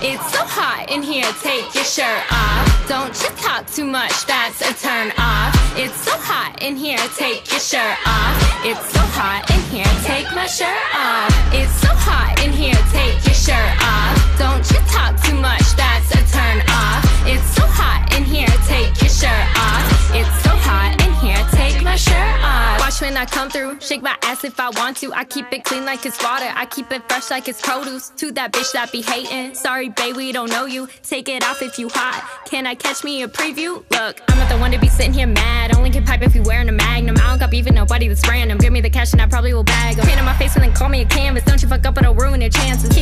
It's so hot in here, take your shirt off. Don't you talk too much, that's a turn off. It's so hot in here, take your shirt off. It's so hot in here, take my shirt off. It's so hot in here, take your shirt off. I come through, shake my ass if I want to. I keep it clean like it's water, I keep it fresh like it's produce. To that bitch that be hating, sorry babe, we don't know you. Take it off if you hot. Can I catch me a preview? Look, I'm not the one to be sitting here mad. Only can pipe if you wearing a magnum. I don't got even nobody that's random. Give me the cash and I probably will bag. Paint on my face and then call me a canvas. Don't you fuck up, it'll ruin your chances.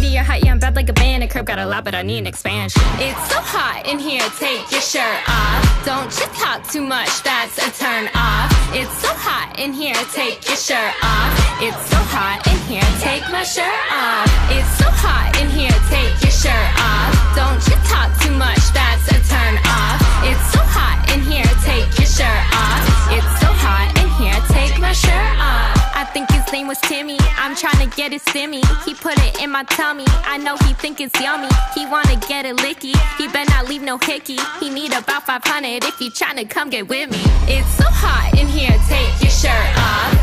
Bandit. Curb got a lot, but I need an expansion. It's so hot in here, take your shirt off. Don't you talk too much, that's a turn off. It's so hot in here, take your shirt off. It's so hot in here, take my shirt off. It's so hot in here, think his name was Timmy. I'm trying to get his stimmy. He put it in my tummy. I know he think it's yummy. He wanna get a licky. He better not leave no hickey. He need about 500 if he tryna come get with me. It's so hot in here, take your shirt off.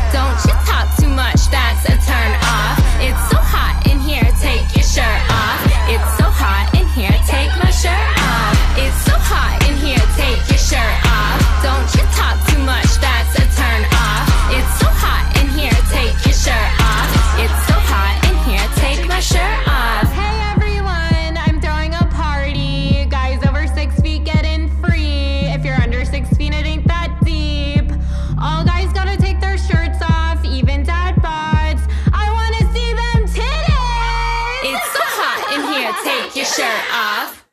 In here, take your shirt off.